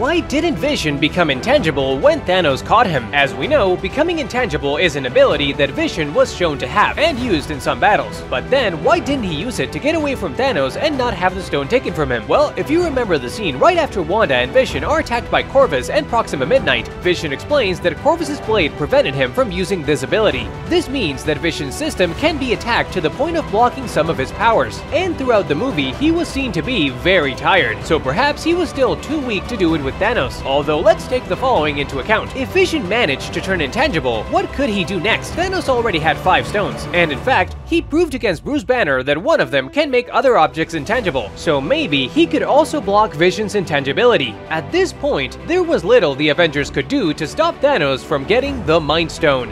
why didn't Vision become intangible when Thanos caught him? As we know, becoming intangible is an ability that Vision was shown to have and used in some battles. But then, why didn't he use it to get away from Thanos and not have the stone taken from him? Well, if you remember the scene right after Wanda and Vision are attacked by Corvus and Proxima Midnight, Vision explains that Corvus's blade prevented him from using this ability. This means that Vision's system can be attacked to the point of blocking some of his powers, and throughout the movie, he was seen to be very tired, so perhaps he was still too weak to do it with Thanos. Although let's take the following into account. If Vision managed to turn intangible, what could he do next? Thanos already had 5 stones, and in fact, he proved against Bruce Banner that one of them can make other objects intangible, so maybe he could also block Vision's intangibility. At this point, there was little the Avengers could do to stop Thanos from getting the Mind Stone.